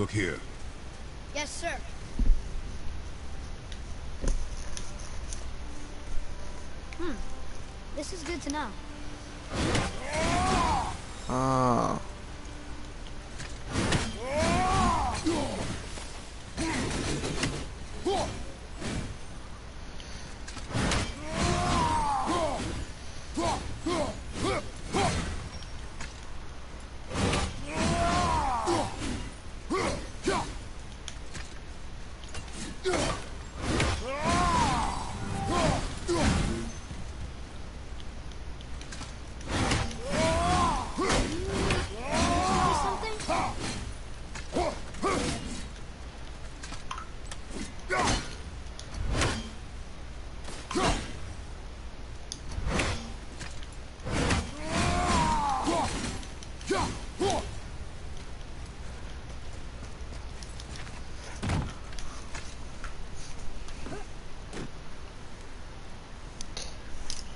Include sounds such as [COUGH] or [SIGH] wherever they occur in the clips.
Look here. Yes, sir. Hmm. This is good to know.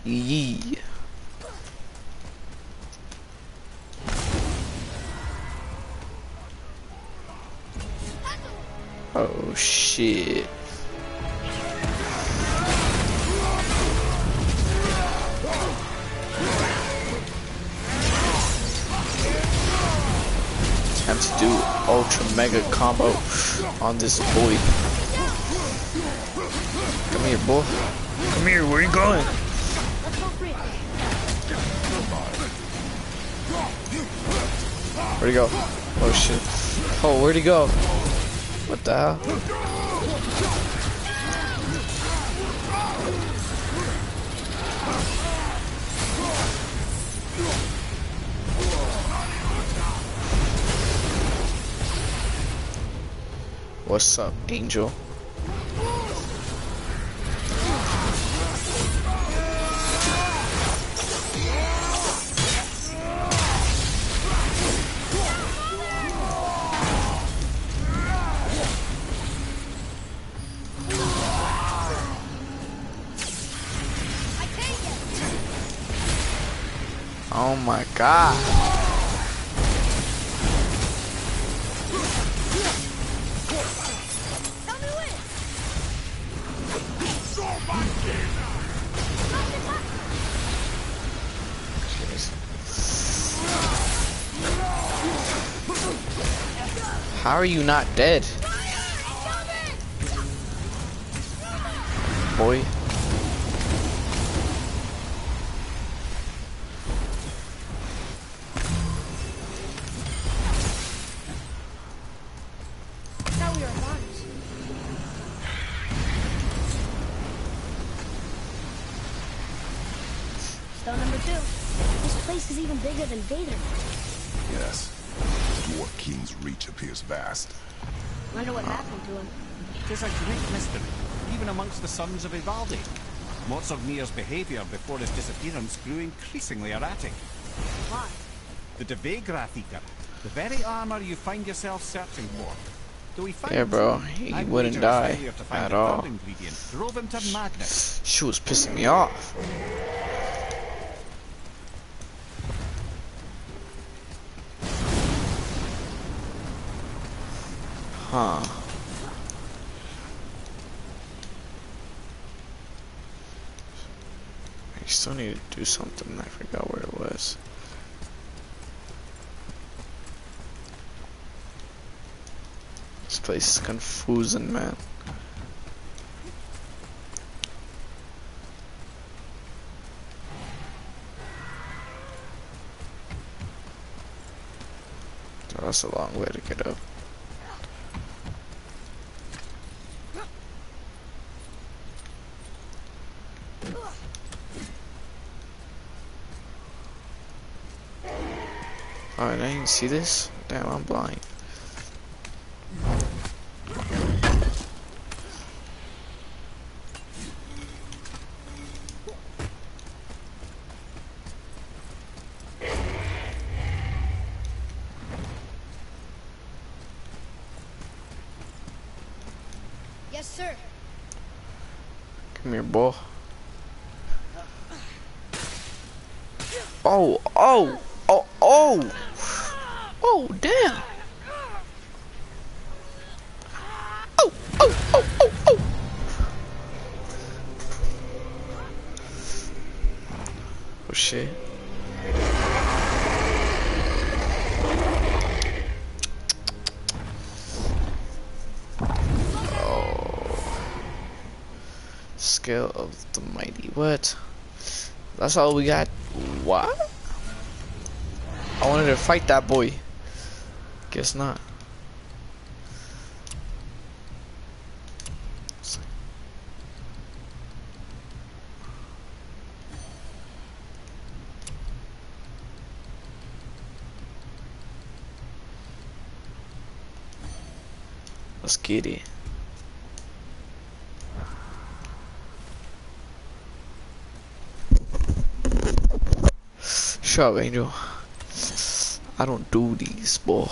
Yee. Oh shit. Time to do ultra mega combo on this boy. Come here, boy. Come here, where you going? Where'd he go? Oh shit. Oh, where'd he go? What the hell? What's up, Angel? My god. How are you not dead? Boy. Bigger than Vader. Yes. Dwarf King's reach appears vast. Wonder what happened to him. Tis a great mystery, even amongst the sons of Ivaldi. Mótsognir's behaviour before his disappearance grew increasingly erratic. Why? The Devegrath Eater, the very armour you find yourself searching for. Though he found Yeah, bro, he I'd wouldn't die to find at all. drove him to madness. She was pissing me off. Huh. I still need to do something. I forgot where it was. This place is confusing, man. That's a long way to get up. Even see this? Damn, I'm blind. Yes, sir. Come here, boy. Oh, oh, oh, oh, Oh, damn. Oh, oh, oh, oh, oh. Oh, shit. Oh. Scale of the mighty. What? That's all we got. What? I wanted to fight that boy. Guess not. Let's get it. Shut up, Angel. I don't do these, boy.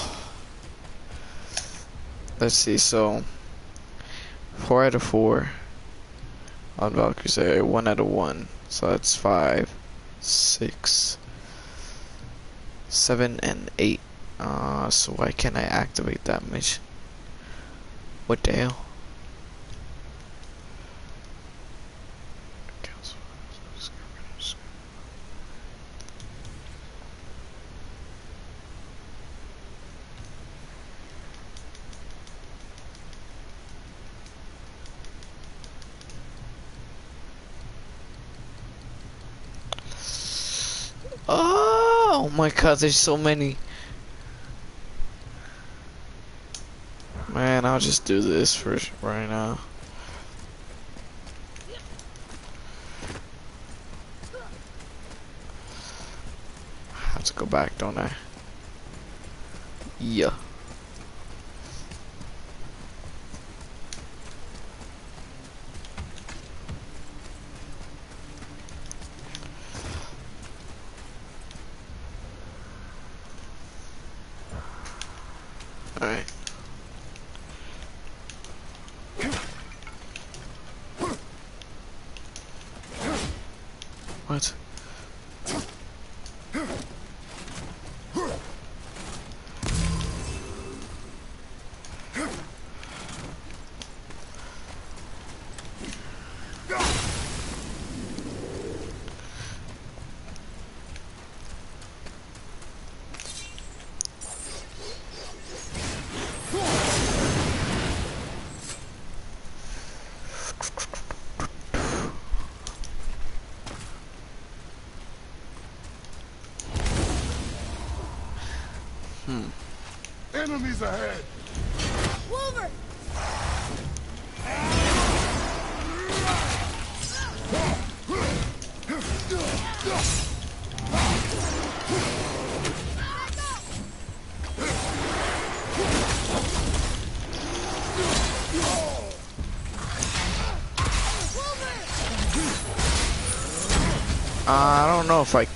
Let's see, so... 4 out of 4 on Valkyrie's area, 1 out of 1. So that's five, six, seven, and 8. Uh, so why can't I activate that mission? What the hell? God, there's so many. Man, I'll just do this for right now. I have to go back, don't I? Yeah. Alright. What? Enemies ahead! Wulver! I don't know if I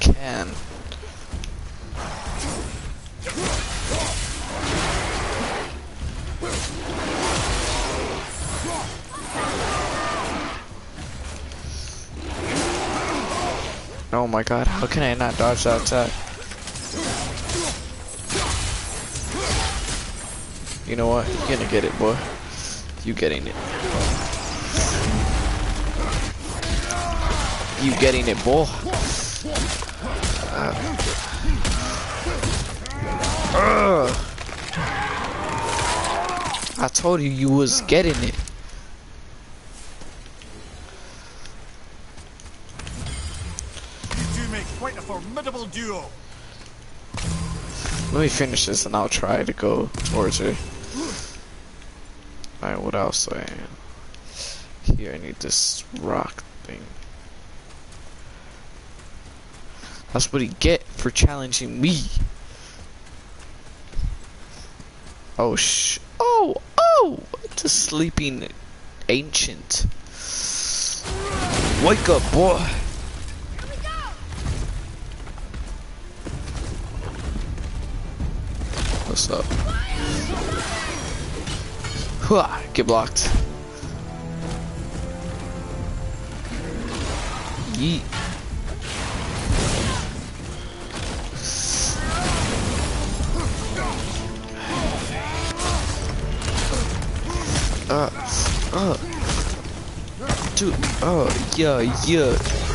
Oh my god, how can I not dodge that attack? You know what? You're gonna get it, boy. You getting it. You getting it, boy. Ugh. I told you you was getting it. You two make quite a formidable duo. Let me finish this and I'll try to go towards her. Alright, what else I have? Here, I need this rock thing. That's what he get for challenging me. Oh sh- Oh! Oh! It's a sleeping ancient. Wake up, boy! What's up? Get blocked. Yeet. Uh, uh. Dude, oh, yeah, yeah.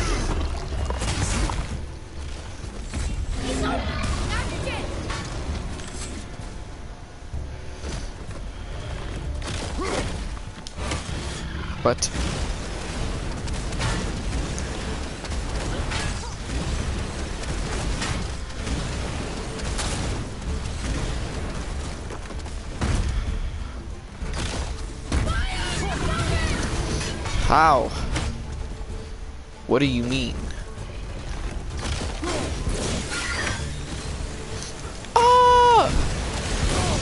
What? How? What do you mean? Ah!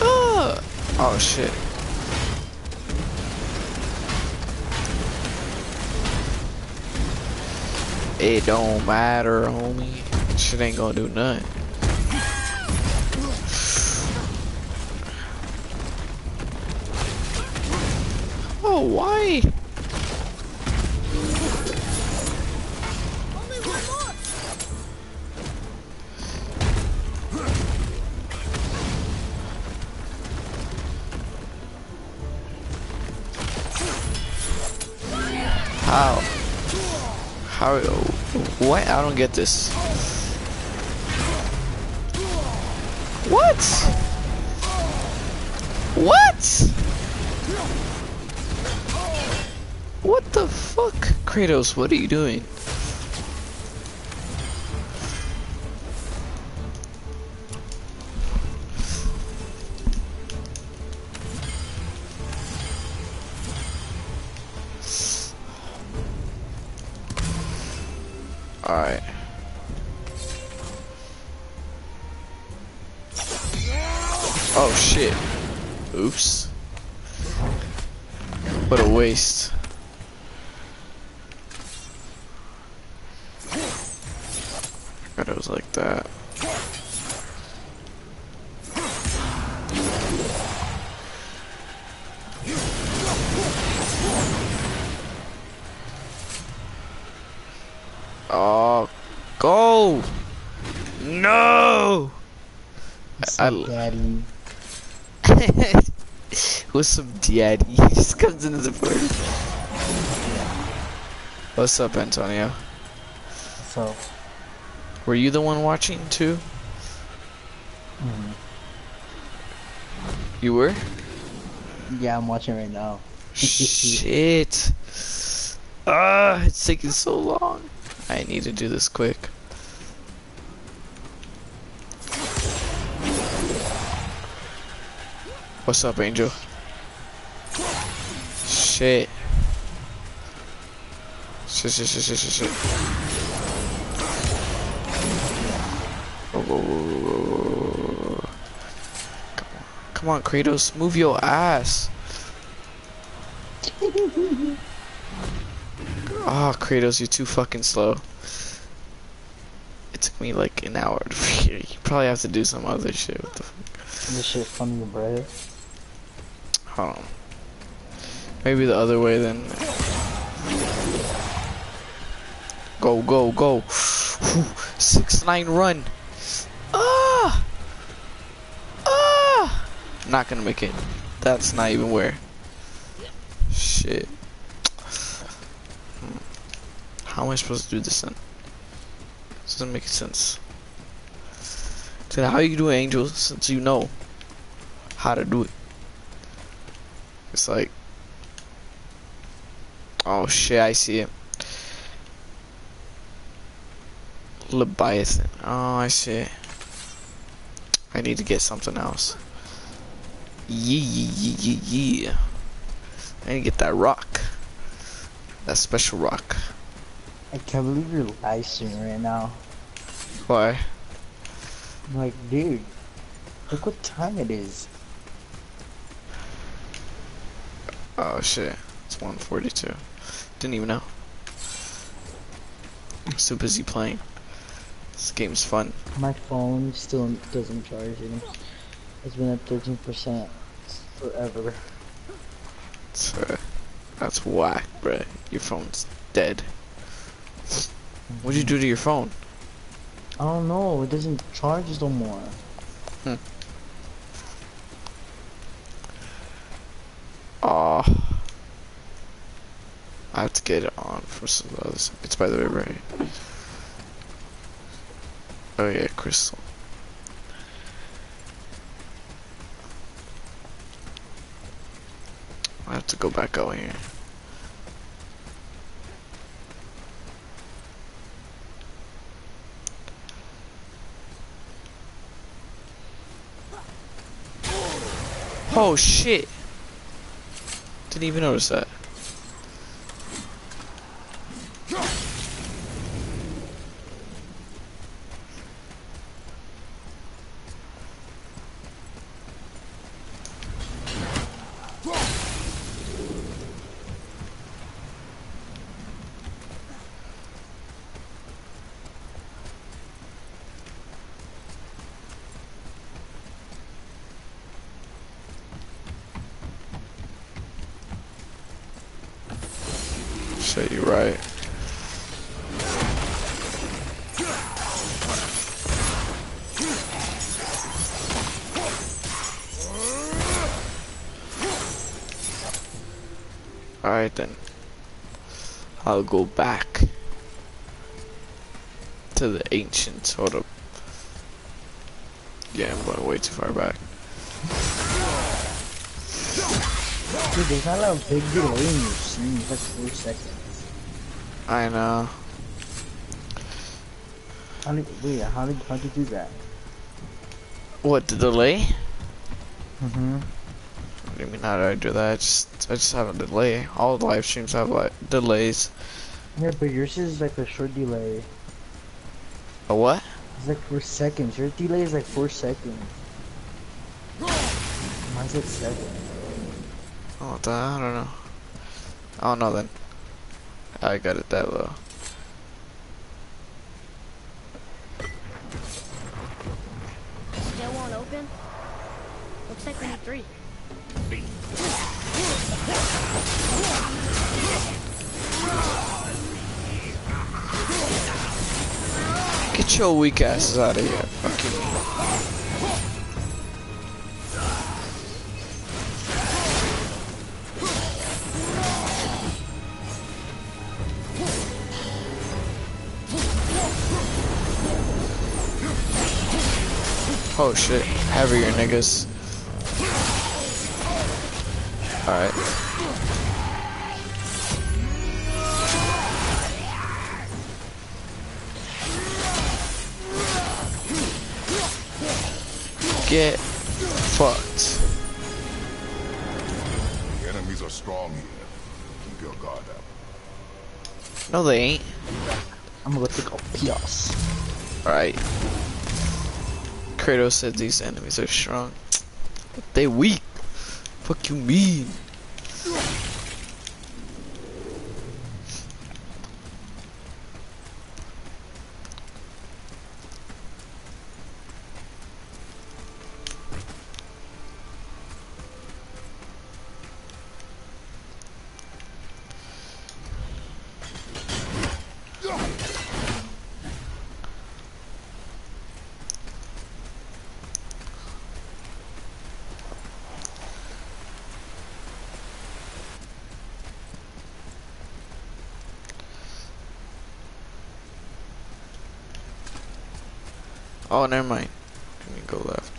Ah! Oh shit. It don't matter, homie. Shit ain't gonna do nothing. [SIGHS] Oh, why? Don't get this. What? What? What the fuck? Kratos, what are you doing? Alright. Oh shit. Oops. What a waste. God, it was like that. What's up, daddy? [LAUGHS] He just comes into the party. What's up, Antonio? So, Were you the one watching too? mm, You were? yeah, I'm watching right now. [LAUGHS] Shit. Ah, it's taking so long. I need to do this quick. What's up, Angel? Shit. Shit, shit, shit, shit, shit, whoa. Come on. Come on, Kratos, move your ass. [LAUGHS] Ah, Kratos, you're too fucking slow. It took me like an hour to [LAUGHS] figure. You probably have to do some other shit. What the fuck? This shit funny, bro. Hold on. Maybe the other way then. Go, go, go. Six nine run. Ah! Ah! Not gonna make it. That's not even where. Shit. How am I supposed to do this then? This doesn't make sense. So how you do it, Angel, since you know how to do it? It's like, oh shit, I see it. Leviathan. Oh, I see it. I need to get something else. Yeah, yeah, yeah, yeah, yeah. I need to get that rock. That special rock. I can't believe you're live streaming right now. Why? I'm like, dude, look what time it is. Oh shit. It's 142. Didn't even know. I'm so busy playing. This game's fun. My phone still doesn't charge. You It's been at 13% forever. Uh, that's whack, bruh. Your phone's dead. What'd you do to your phone? I don't know. It doesn't charge no more. Aw. get it on for some of those bits by the way, right? Oh yeah, crystal. I have to go back out here. Oh shit! Didn't even notice that. So you're right. Alright then. I'll go back to the ancient sort of. Yeah, I'm going way too far back. Dude, there's not a big delay in your scene. It's like four seconds. I know. How did, wait, how did, how did you do that? What, the delay? Mm-hmm. What do you mean how did I do that? I just I just have a delay. All live streams have like delays. Yeah, but yours is like a short delay. A what? It's like four seconds. Your delay is like four seconds. Mine's like seven. Oh, what the, I don't know. Oh, I don't know then. I got it that low. Still won't open? Looks like we need three. Get your weak asses out of here. Fucking. Oh shit, heavier niggas. Alright. Get fucked. The enemies are strong here. Keep your guard up. No, they ain't. I'm gonna go take a piss. Alright. Kratos said these enemies are strong. But They weak. Fuck you mean? Oh, never mind. Let me go left.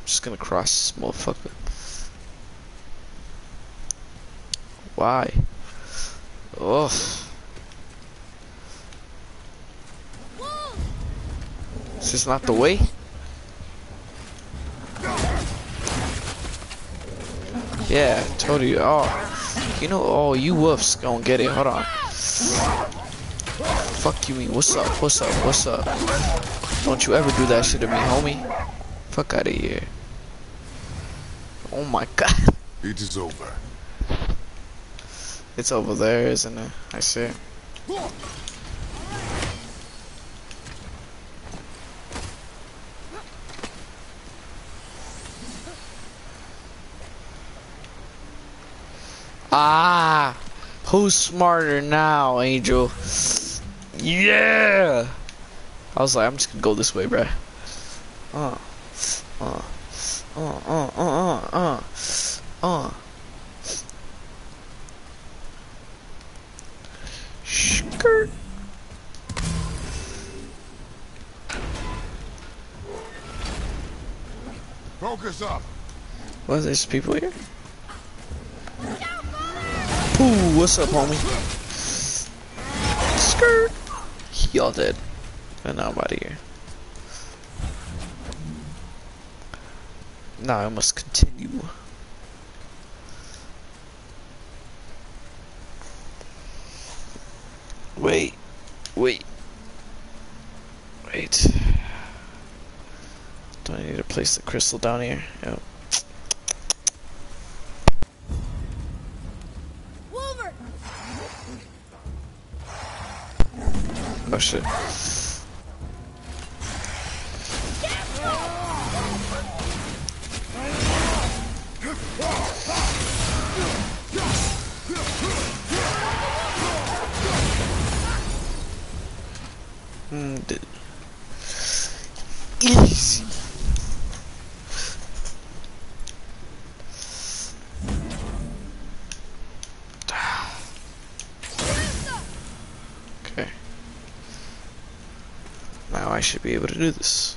I'm just gonna cross this motherfucker. Why? Ugh. Is this not the way? Yeah, told you. Oh, you know, oh, you woofs gonna get it. Hold on. Fuck you, mean? What's up? What's up? What's up? Don't you ever do that shit to me, homie. Fuck out of here. Oh my [LAUGHS] god. It is over. It's over there, isn't it? I see it. Ah! Who's smarter now, Angel? Yeah! I was like, I'm just gonna go this way, bruh. Uh, uh, uh, uh, uh, uh, uh. Skirt. Focus up. What, there's people here? Ooh, what's up, homie? Y'all did. and now I'm out of here. Now I must continue. Wait. Wait. Wait. Do I need to place the crystal down here? Yep. Oh shit. Should be able to do this.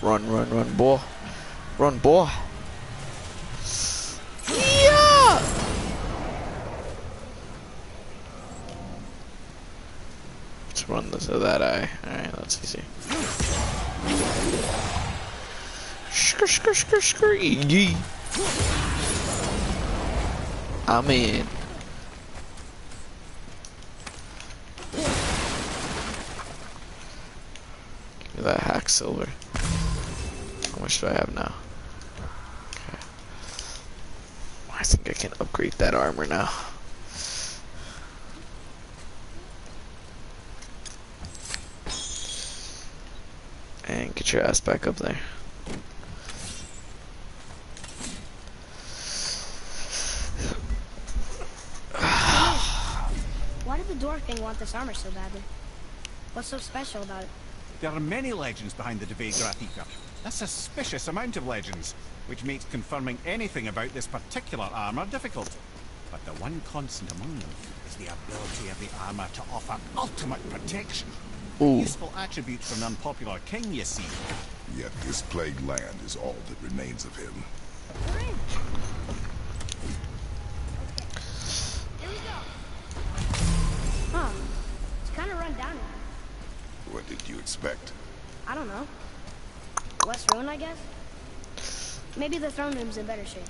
Run, run, run, boy. Run, boy. Yeah! Let's run this to that eye. Alright, that's easy. Skr, skr, skr, skr. I'm in. Give me that hack silver. How much do I have now? Okay. I think I can upgrade that armor now. And get your ass back up there. Why did the dwarf king want this armor so badly? What's so special about it? There are many legends behind the Debate Grathika. A suspicious amount of legends, which makes confirming anything about this particular armor difficult. But the one constant among them is the ability of the armor to offer ultimate protection. Ooh. Useful attributes from an unpopular king, you see. Yet this plagued land is all that remains of him. We're. Here we go. Huh. It's kind of run down here. What did you expect? I don't know. Less ruin, I guess? Maybe the throne room's in better shape.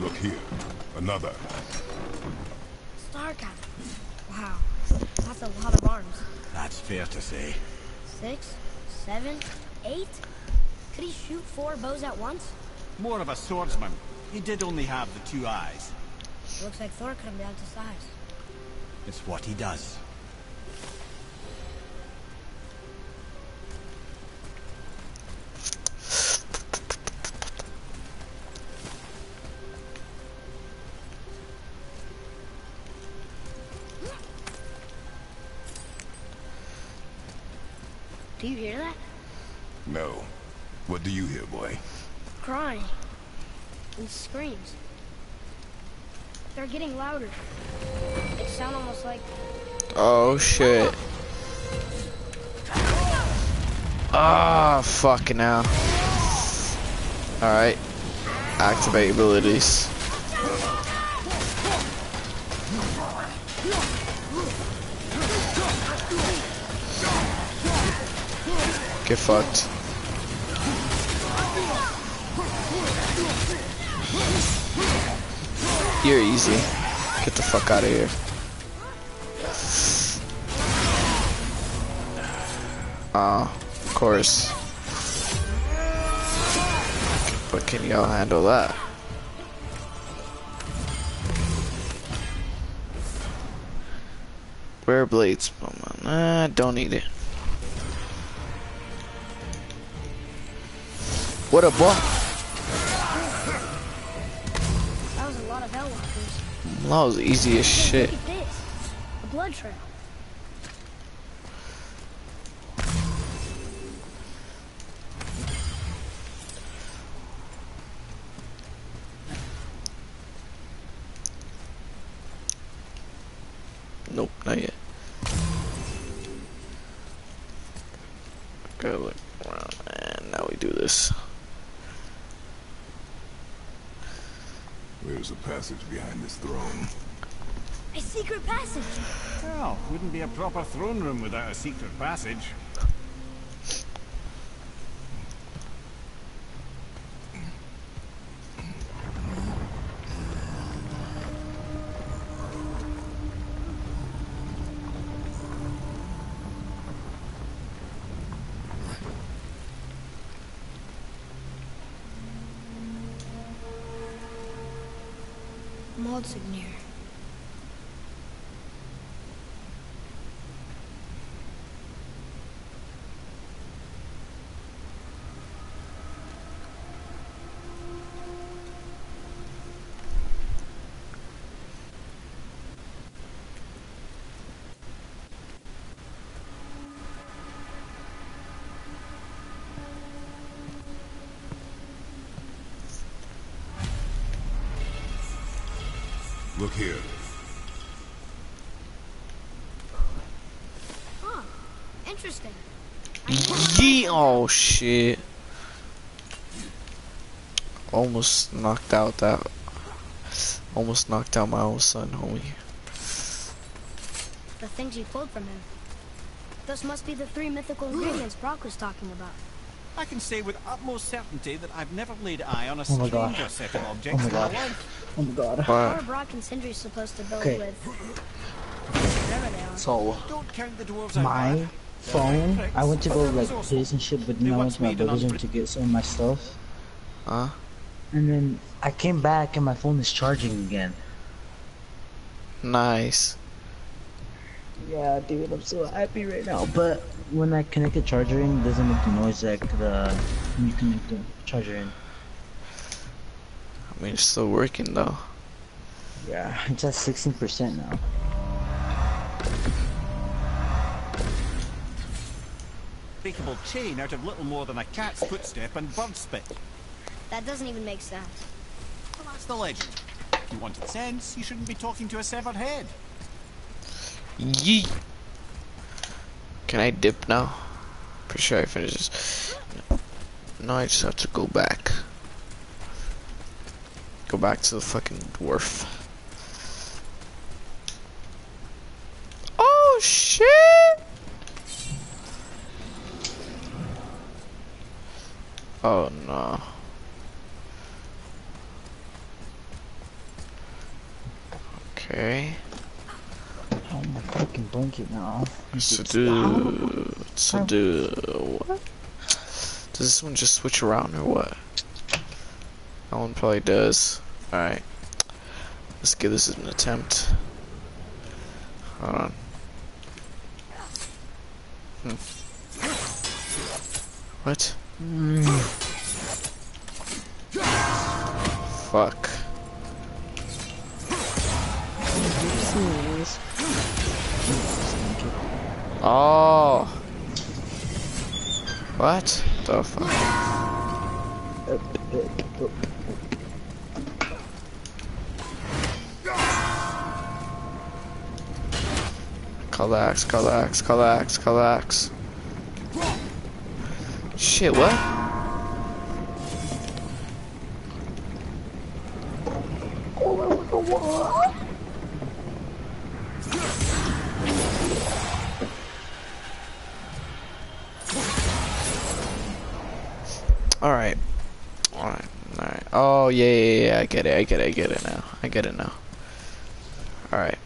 Look here. Another. Star Captain. Wow. That's a lot of arms. That's fair to say. Six, seven, eight? Could he shoot four bows at once? More of a swordsman. He did only have the two eyes. Looks like Thor cut him down to size. It's what he does. Do you hear that? No. What do you hear, boy? Crying. And screams. They're getting louder. They sound almost like Oh shit. Ah, fucking hell. Alright. Activate abilities. Get fucked. You're easy. Get the fuck out of here. Ah, of course. But can y'all handle that? Where blades? Nah, don't need it. What a boy? that was a lot of Hellwalkers. That was easy as shit. Look at this. A blood trail. Nope, not yet. Go look around, and now we do this. There's a passage throne. A secret passage. Well, wouldn't be a proper throne room without a secret passage. Mótsognir. Look here. Huh. Interesting. Yee! Oh shit. Almost knocked out that. Almost knocked out my own son, homie. The things you pulled from him. Those must be the three mythical ingredients Brok was talking about. I can say with utmost certainty that I've never laid eye on a Oh my stranger set of objects my in my God. life. Oh my god. How are But Brok and Sindri supposed to build Okay. with whatever? So Don't count the dwarves my phone, I went to go like resourceful. piss and shit, but They then I went to my made an brother's to get some of my stuff. uh And then I came back and my phone is charging again. nice. Yeah, dude, I'm so happy right now. But when I connect the charger in, it doesn't make the noise like the when you connect the charger in. I mean, it's still working though. Yeah, it's at 16% now. Breakable chain out of little more than a cat's footstep and bird spit. That doesn't even make sense. Well, that's the legend. If you wanted sense, you shouldn't be talking to a severed head. Yee! Can I dip now? Pretty sure I finished this. No, I just have to go back. Go back to the fucking dwarf. Oh shit! Oh no. Okay. Fucking blanket now. So do, so do, what? Does this one just switch around or what? That one probably does. Alright. Let's give this an attempt. Hold on. Hmm. What? Fuck. Oh. What the fuck? Collax, collax, collax, collax. Shit, what? Yeah, yeah, yeah, I get it, I get it, I get it now. I get it now. Alright.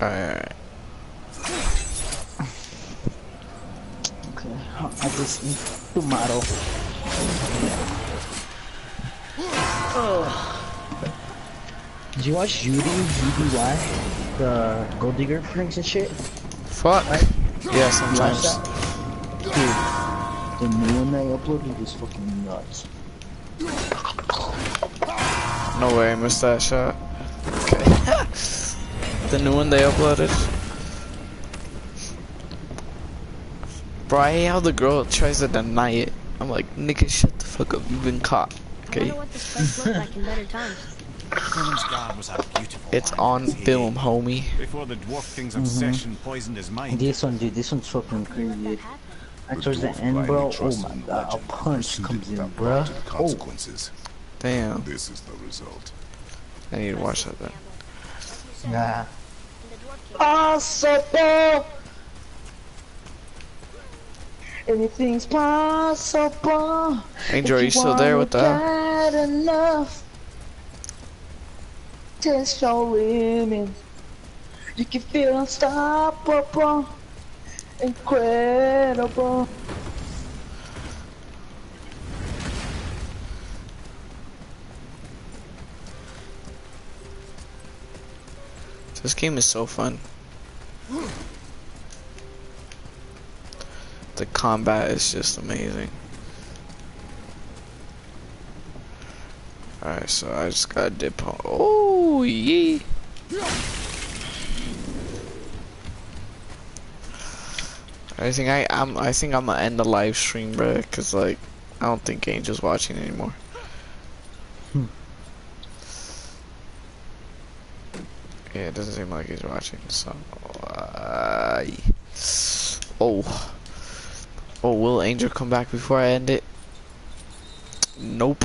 Alright, alright. Okay, I just eat tomato. Did you watch Judy, UDY? The gold digger pranks and shit? Fuck. Yeah, sometimes. Dude, the new one they uploaded is fucking nuts. No way, I missed that shot. Okay. [LAUGHS] the new one they uploaded. Bro, I hate how the girl tries to deny it. I'm like, nigga, shut the fuck up. You've been caught. Okay? wonder what this place looked like in better times. Krumensgard was a beautiful It's on in its heyday, film, homie. Before the dwarf king's mm-hmm. obsession poisoned his mind. This one, dude, this one's fucking crazy. That happen. Towards the end, bro, oh my god, a punch comes in, without regard bruh. Oh, consequences. Damn. This is the result. I need to watch that then. Yeah. The dwarf king. Possible. Anything's possible. Angel, are you still there? What the hell? Bad enough. Test your limits. You can feel unstoppable. Incredible. This game is so fun. The combat is just amazing. Alright, so I just got dip. Oh, yeah. I think I I'm I think I'm gonna end the live stream, bro, cause like I don't think Angel's watching anymore. Yeah, it doesn't seem like he's watching. So, uh, oh, oh, will Angel come back before I end it? Nope.